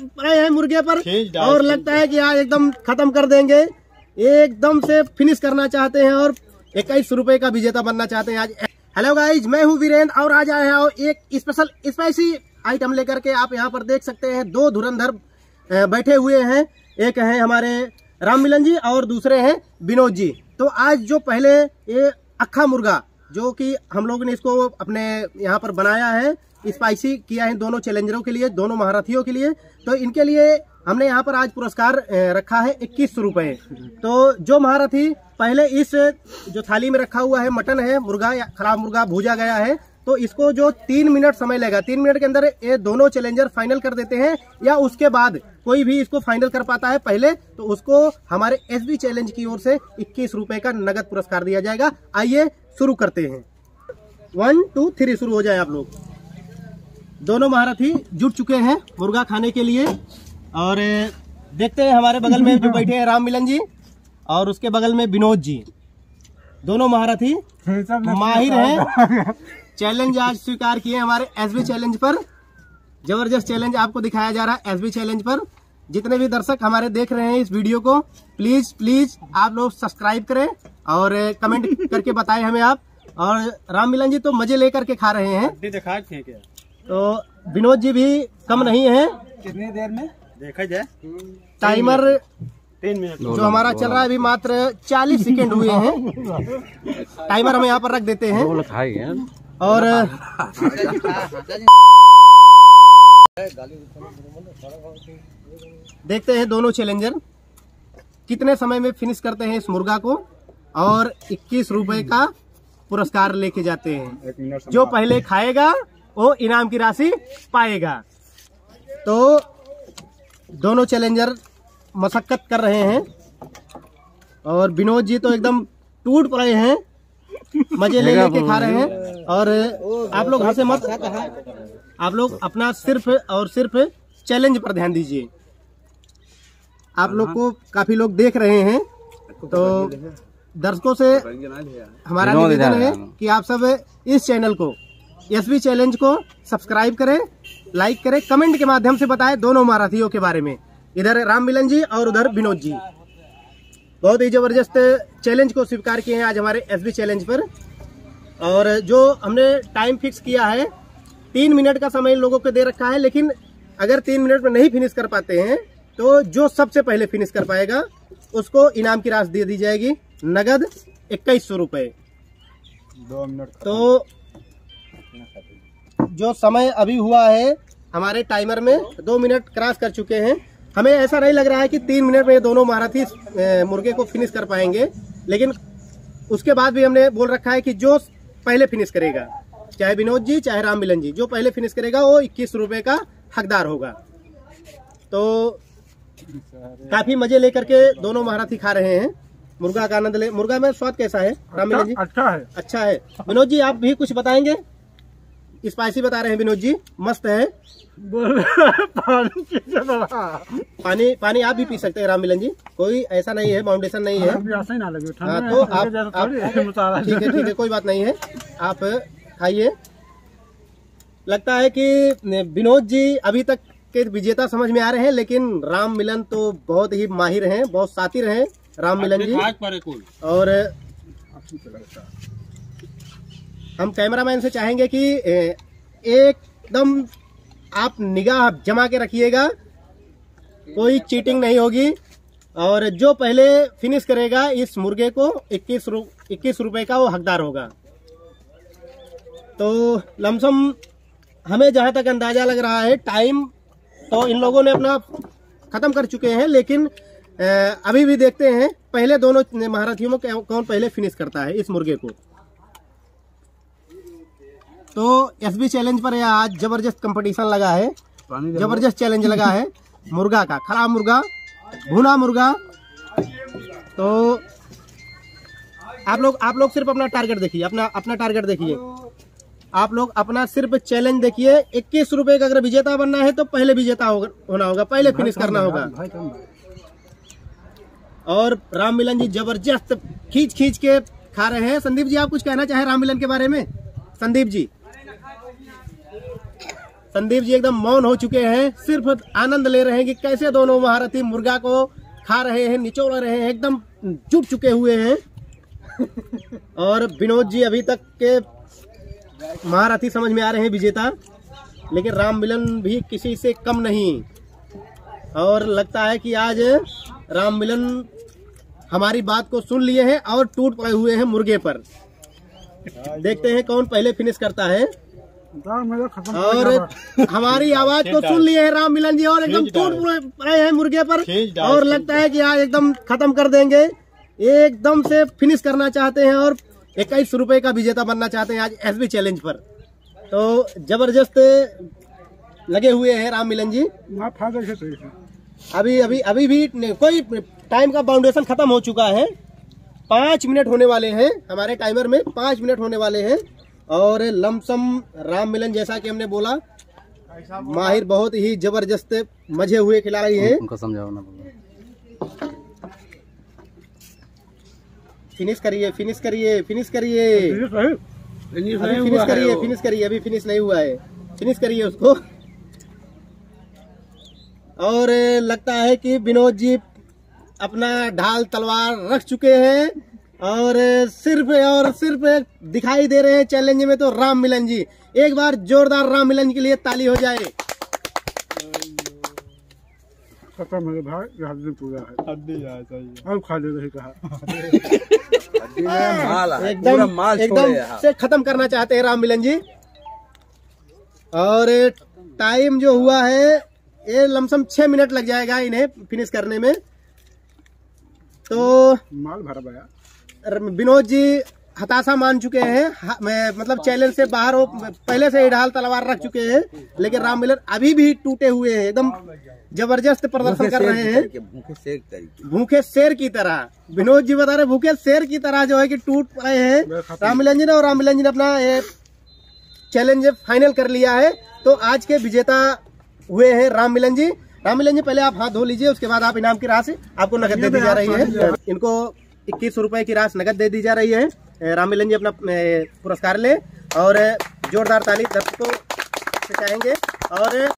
आए हैं मुर्गे पर और लगता है कि आज एकदम खत्म कर देंगे। एकदम से फिनिश करना चाहते हैं और इक्कीस रुपए का विजेता बनना चाहते हैं आज। हेलो गाइज़ मैं हूँ वीरेंद्र और आज आया हूँ एक स्पेशल स्पाइसी आइटम लेकर के आप यहाँ पर देख सकते हैं। दो धुरंधर बैठे हुए हैं। एक है हमारे राम मिलन जी और दूसरे हैं विनोद जी। तो आज जो पहले ये अक्खा मुर्गा जो कि हम लोगों ने इसको अपने यहाँ पर बनाया है स्पाइसी किया है दोनों चैलेंजरों के लिए, दोनों महारथियों के लिए। तो इनके लिए हमने यहाँ पर आज पुरस्कार रखा है इक्कीस रुपए। तो जो महारथी पहले इस, जो थाली में रखा हुआ है, मटन है, मुर्गा या खराब मुर्गा भूजा गया है तो इसको जो तीन मिनट समय लगेगा तीन मिनट के अंदर ये दोनों चैलेंजर फाइनल कर देते हैं, या उसके बाद कोई भी इसको फाइनल कर पाता है पहले तो उसको हमारे एस बी चैलेंज की ओर से इक्कीस रुपए का नगद पुरस्कार दिया जाएगा। आइए शुरू करते हैं। वन, टू, थ्री, शुरू हो जाए आप लोग। दोनों महारथी जुट चुके हैं मुर्गा खाने के लिए। और देखते हैं हमारे बगल में जो बैठे हैं राम मिलन जी और उसके बगल में विनोद जी। दोनों महारथी माहिर हैं। चैलेंज आज स्वीकार किए हमारे एसबी चैलेंज पर। ज़बरदस्त चैलेंज आपको दिखाया जा रहा है एसबी चैलेंज पर। जितने भी दर्शक हमारे देख रहे हैं इस वीडियो को प्लीज़ प्लीज़ आप लोग सब्सक्राइब करें और कमेंट करके बताएँ हमें आप। और राम मिलन जी तो मज़े लेकर के खा रहे हैं। थे क्या तो विनोद जी भी कम नहीं है। कितनी देर में? देखा जाए। टाइमर तीन मिनट। जो हमारा चल रहा है अभी मात्र 40 सेकंड हुए हैं। टाइमर हम यहाँ पर रख देते हैं। और देखते हैं दोनों चैलेंजर। कितने समय में फिनिश करते हैं इस मुर्गा को? और 21 रुपए का पुरस्कार लेके जाते हैं। जो पहले खाएगा वो इनाम की राशि पाएगा। तो दोनों चैलेंजर मशक्कत कर रहे हैं और विनोद जी तो एकदम टूट पड़े हैं मज़े ले लेके खा रहे हैं और आप लोग हंसे मत आप लोग अपना सिर्फ़ और सिर्फ़ चैलेंज पर ध्यान दीजिए। आप लोग को काफ़ी लोग देख रहे हैं तो दर्शकों से हमारा निवेदन है। कि आप सब इस चैनल को एस बी चैलेंज को सब्सक्राइब करें लाइक करें कमेंट के माध्यम से बताएँ दोनों महारथियों के बारे में। इधर राम मिलन जी और उधर विनोद जी। बहुत ही ज़बरदस्त चैलेंज को स्वीकार किए हैं आज हमारे एस बी चैलेंज पर। और जो हमने टाइम फिक्स किया है तीन मिनट का समय इन लोगों को दे रखा है लेकिन अगर तीन मिनट में नहीं फिनिश कर पाते हैं तो जो सबसे पहले फिनिश कर पाएगा उसको इनाम की राशि दे दी जाएगी नगद इक्कीस सौ रुपए। दो मिनट तो जो समय अभी हुआ है हमारे टाइमर में दो मिनट क्रॉस कर चुके हैं। हमें ऐसा नहीं लग रहा है कि तीन मिनट में ये दोनों महारथी मुर्गे को फिनिश कर पाएँगे लेकिन उसके बाद भी हमने बोल रखा है कि जो पहले फिनिश करेगा चाहे विनोद जी चाहे राम मिलन जी जो पहले फिनिश करेगा वो इक्कीस रुपए का हकदार होगा। तो काफ़ी मज़े लेकर के दोनों महारथी खा रहे हैं। मुर्गा का आनंद ले मुर्गा में स्वाद कैसा है? राम मिलन जी? अच्छा है। अच्छा है। विनोद जी आप भी कुछ बताएँगे? स्पाइसी बता रहे हैं विनोद जी। मस्त है। पानी पानी पानी आप भी पी सकते हैं राम मिलन जी। कोई ऐसा नहीं है बाउंडेशन नहीं है। ना लगे हाँ तो आप, आप ठीक है ठीक है कोई बात नहीं है। आप खाइए। लगता है कि विनोद जी अभी तक के विजेता समझ में आ रहे हैं लेकिन राम मिलन तो बहुत ही माहिर हैं बहुत सातिर हैं राम मिलन जी। और हम कैमरामैन से चाहेंगे कि एकदम आप निगाह जमा के रखिएगा। कोई चीटिंग नहीं होगी। और जो पहले फिनिश करेगा इस मुर्गे को इक्कीस रु, इक्कीस रुपए का वो हकदार होगा। तो लमसम हमें जहाँ तक अंदाज़ा लग रहा है टाइम तो इन लोगों ने अपना खत्म कर चुके हैं लेकिन अभी भी देखते हैं पहले दोनों महारथियों में कौन पहले फिनिश करता है इस मुर्गे को। तो एस बी चैलेंज पर यह आज ज़बरदस्त कंपटीशन लगा है। ज़बरदस्त चैलेंज लगा है। मुर्गा का खराब मुर्गा भुना मुर्गा। तो आप लोग आप लोग सिर्फ़ अपना टारगेट देखिए अपना अपना टारगेट देखिए। आप लोग अपना सिर्फ़ चैलेंज देखिए। इक्कीस रुपए का अगर विजेता बनना है तो पहले विजेता होना होगा पहले फिनिश करना होगा। और राम मिलन जी ज़बरदस्त खींच खींच के खा रहे हैं। संदीप जी आप कुछ कहना चाहे राम मिलन के बारे में? संदीप जी। संदीप जी एकदम मौन हो चुके हैं। सिर्फ़ आनंद ले रहे हैं कि कैसे दोनों महारथी मुर्गा को खा रहे हैं, निचोड़ रहे हैं, एकदम जुट चुके हुए हैं। और विनोद जी अभी तक के महारथी समझ में आ रहे हैं विजेता, लेकिन राम मिलन भी किसी से कम नहीं। और लगता है कि आज राम मिलन हमारी बात को सुन लिए हैं और टूट पड़े हुए हैं मुर्गे पर। देखते हैं कौन पहले फिनिश करता है। और हमारी आवाज़ को सुन लिए हैं राम मिलन जी और एकदम टूट पड़े हैं मुर्गे पर। और लगता है कि आज एकदम खत्म कर देंगे। एकदम से फिनिश करना चाहते हैं और इक्कीस रुपए का विजेता बनना चाहते हैं आज एसबी चैलेंज पर। तो ज़बरदस्त लगे हुए हैं राम मिलन जी। है अभी अभी अभी भी कोई टाइम का बाउंडेशन खत्म हो चुका है। पाँच मिनट होने वाले हैं हमारे टाइमर में पाँच मिनट होने वाले हैं। और लमसम राम मिलन जैसा कि हमने बोला माहिर बहुत ही ज़बरदस्त मज़े हुए खिला रही है। उनको समझाओ ना फिनिश करिए फिनिश करिए फिनिश करिए। फिनिश करिए फिनिश करिए अभी फिनिश नहीं हुआ है। फिनिश करिए उसको। और लगता है कि विनोद जी अपना ढाल तलवार रख चुके हैं। और सिर्फ़ और सिर्फ़ दिखाई दे रहे हैं चैलेंज में तो राम मिलन जी। एक बार जोरदार राम मिलन के लिए ताली हो जाए। खत्म मेरे भाई पूरा है। है अब खा ले रही कहा। एकदम एकदम से खत्म करना चाहते हैं राम मिलन जी। और टाइम जो हुआ है ये लमसम छह मिनट लग जाएगा इन्हें फिनिश करने में। तो माल भरा र- विनोद जी हताशा मान चुके हैं। मैं- मतलब चैलेंज से बाहर हो पहले से ही ढाल तलवार रख चुके हैं लेकिन राम मिलन अभी भी टूटे हुए हैं एकदम ज़बरदस्त प्रदर्शन कर रहे हैं। भूखे शेर की तरह। विनोद जी बता रहे भूखे शेर की तरह जो है कि टूट पड़े हैं। राम मिलन जी ने और राम मिलन जी ने अपना चैलेंज फाइनल कर लिया है। तो आज के विजेता हुए हैं राम मिलन जी। राम मिलन जी पहले आप हाथ धो लीजिए उसके बाद आप इनाम की राशि आपको नगद दे दी जा रही है। इनको इक्कीस रुपए की राशि नगद दे दी जा रही है। रामिलन राम मिलन जी अपना पुरस्कार ले और जोरदार ताली दर्शकों से चाहेंगे और